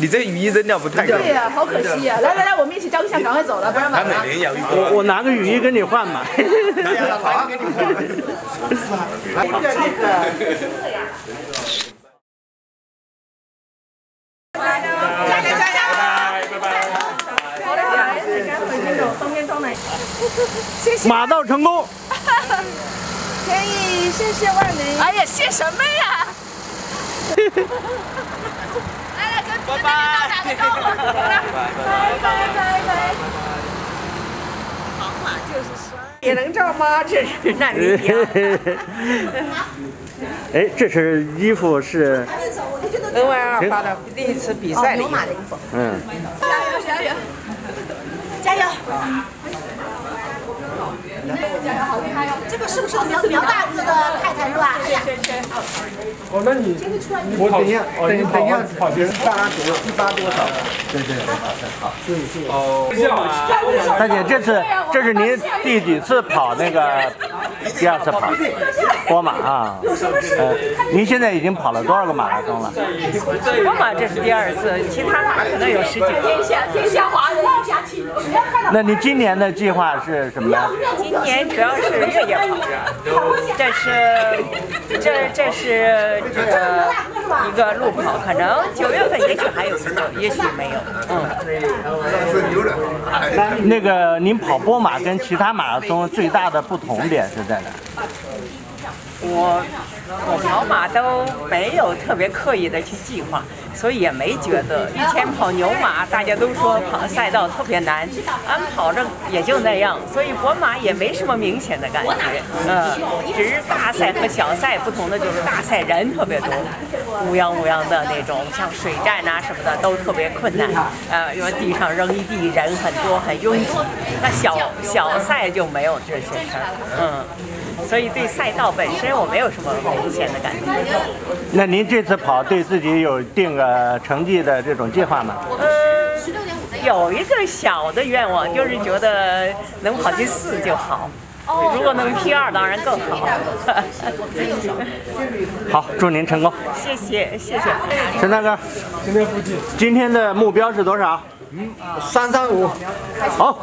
你这雨衣扔掉不太够。对呀，好可惜呀！来来来，我们一起照个相，赶快走了，不然晚了。我我拿个雨衣跟你换吧。好，给你换。来，这个这个。谢谢。马到成功。可以，谢谢万能。哎呀，谢什么呀？来来，跟跟那个道打个招呼，拜拜拜拜拜。好马就是帅，也能照吗？这是那你哎，这身衣服是 N Y 二发的第一次比赛的衣服。嗯。加油加油加油！好厉害哟！这个是不是苗苗大哥的太太是吧？哎呀，哦，那你我等一下，等等一下，跑人八多，一八多少？对对对，好，对对。哦，大姐，这次这是您第几次跑那个第二次跑波马啊？呃，您现在已经跑了多少个马拉松了？波马这是第二次，其他马可能有十几个。天下天下华人。那你今年的计划是什么呢？今年主要是越野跑，这是这这是这个一个路跑，可能九月份也许还有一个，也许没有。嗯。那个您跑波马跟其他马拉松最大的不同点是在哪？我我跑马都没有特别刻意的去计划，所以也没觉得。以前跑牛马，大家都说跑赛道特别难，俺跑着也就那样，所以博马也没什么明显的感觉。嗯，只是大赛和小赛不同的就是大赛人特别多，乌泱乌泱的那种，像水战啊什么的都特别困难。呃，因为地上扔一地人很多，很拥挤。那小小赛就没有这些事儿。嗯。所以对赛道本身我没有什么明显的感觉。那您这次跑对自己有定个成绩的这种计划吗？呃，有一个小的愿望，就是觉得能跑进四就好。如果能 P 二，当然更好。好，祝您成功。谢谢，谢谢。陈大哥，今天的目标是多少？嗯，三三五。好，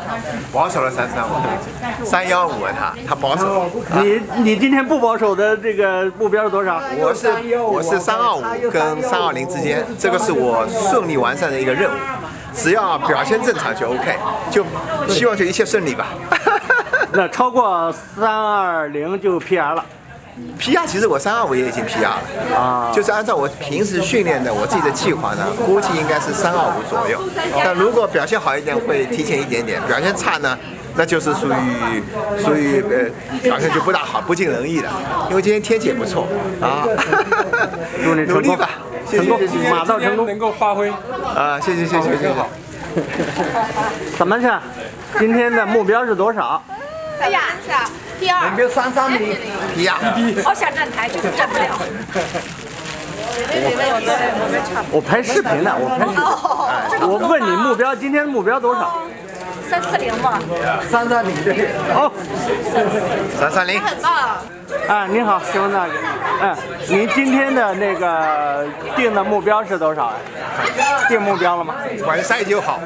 保守了三三五，三幺五他他保守。你你今天不保守的这个目标是多少？我是我是三二五跟三二零之间，这个是我顺利完善的一个任务。只要表现正常就 OK，就希望就一切顺利吧。那超过三二零就 PR 了。PR 其实我三二五也已经 PR 了啊，就是按照我平时训练的我自己的计划呢，估计应该是三二五左右。但如果表现好一点，会提前一点点；表现差呢，那就是属于属于呃表现就不大好，不尽人意的。因为今天天气也不错啊，祝你努力吧，成功，马到成功，能够发挥啊！谢谢谢谢谢谢。怎么去？今天的目标是多少？哎呀，第二。目标三三零，PR。好想站台，就是站不了。我拍视频呢，我拍视频。我问你目标，今天目标多少？三四零嘛。三三零对。好。三三零。很棒。哎，您好，请问大姐，哎，您今天的那个定的目标是多少啊？定目标了吗？完赛就好。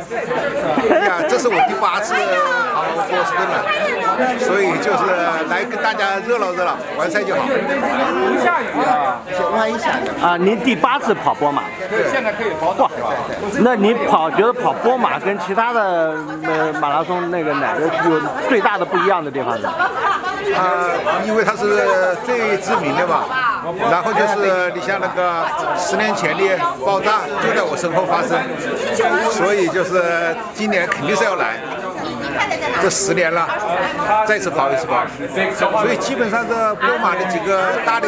哎呀，这是我第八次跑波士顿了，所以就是来跟大家热闹热闹，完赛就好。不下雨啊，万一下雨啊，您第八次跑波马？对，现在可以跑哇，那你跑觉得跑波马跟其他的呃马拉松那个哪个有最大的不一样的地方呢？啊，因为它是是最知名的嘛，然后就是你像那个十年前的爆炸就在我身后发生，所以就是今年肯定是要来。这十年了，再次跑一次吧。所以基本上这波马的几个大的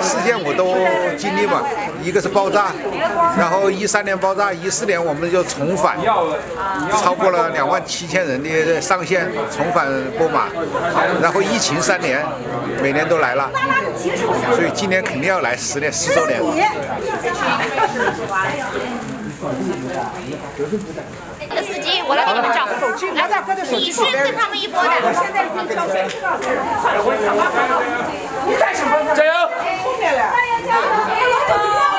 事件我都经历嘛，一个是爆炸，然后一三年爆炸，一四年我们就重返，超过了两万七千人的上限，重返波马，然后疫情三年，每年都来了，所以今年肯定要来十年十周年。那个司机，我来给你们照。你是跟他们一波的。加油！蓝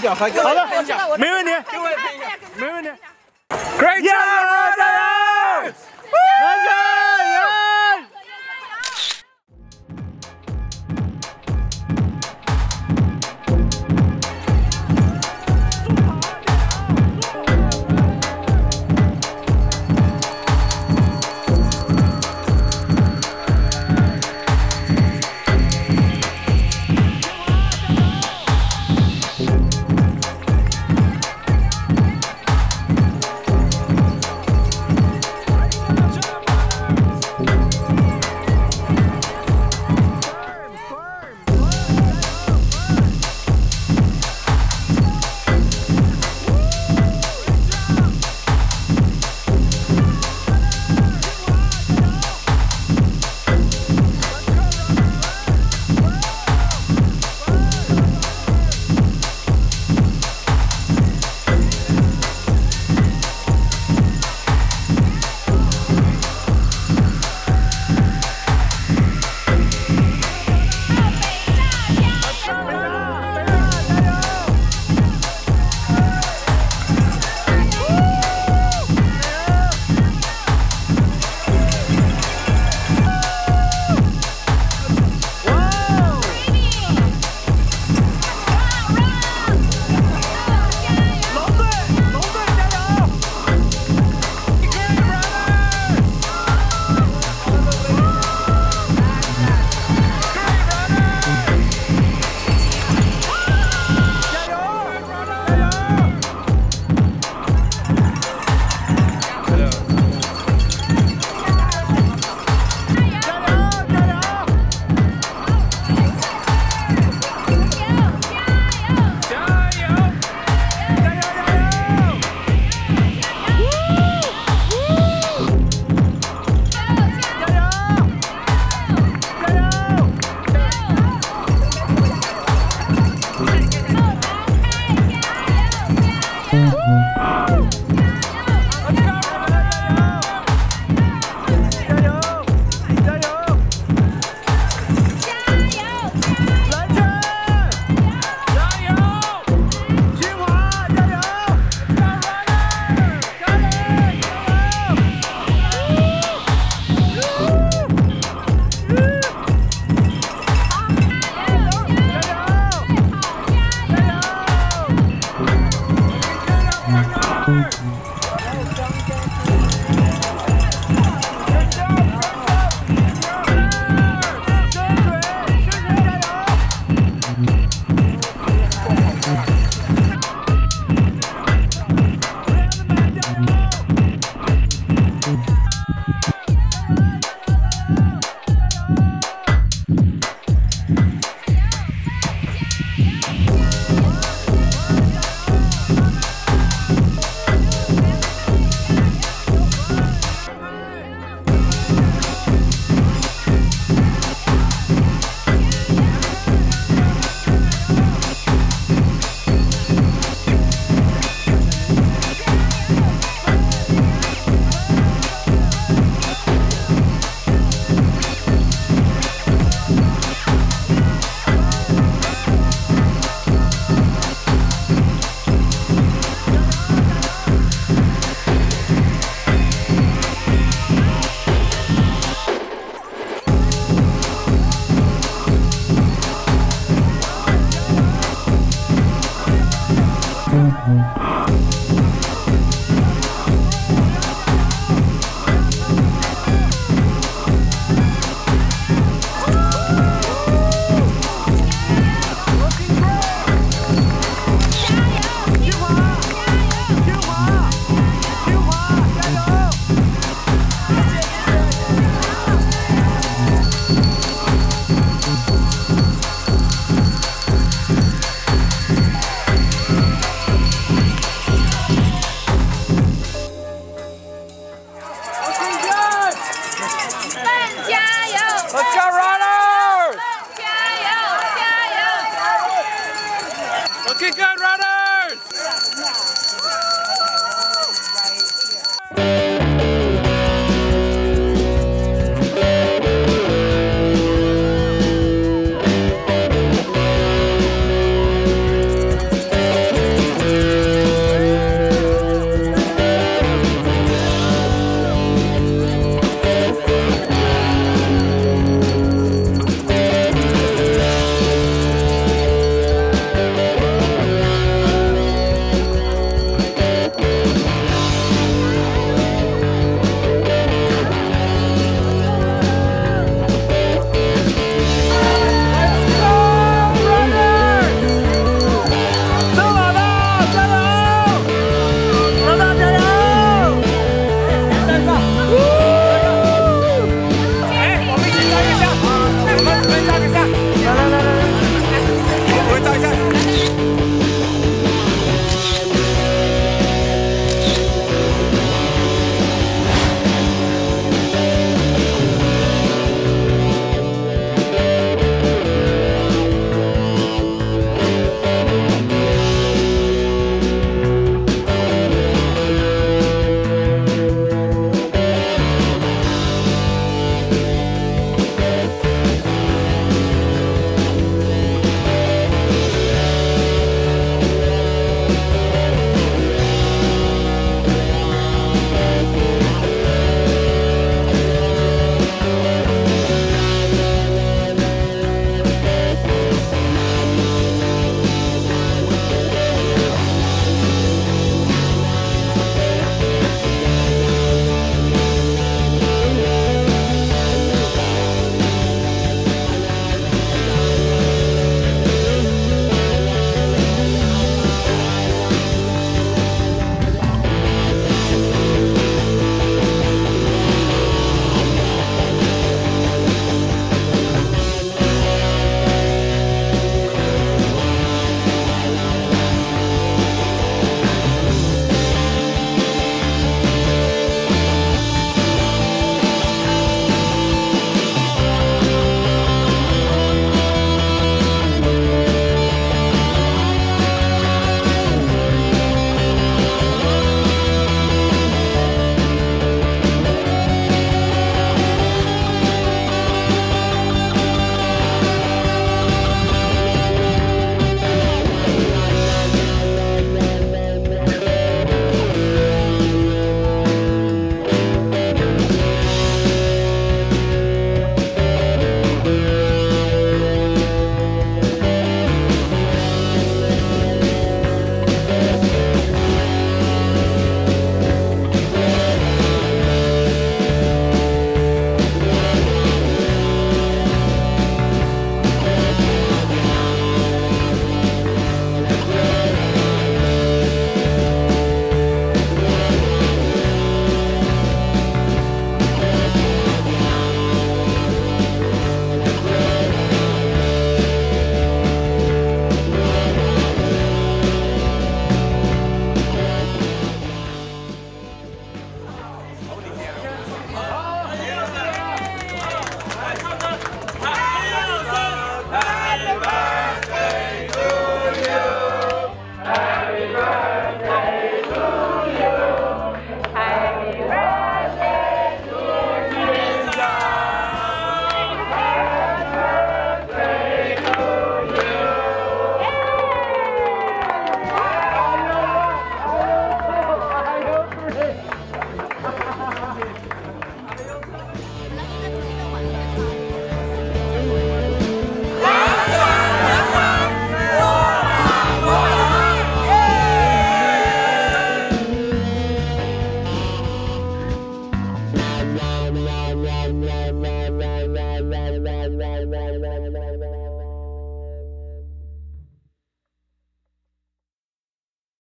右腿、右脚踝，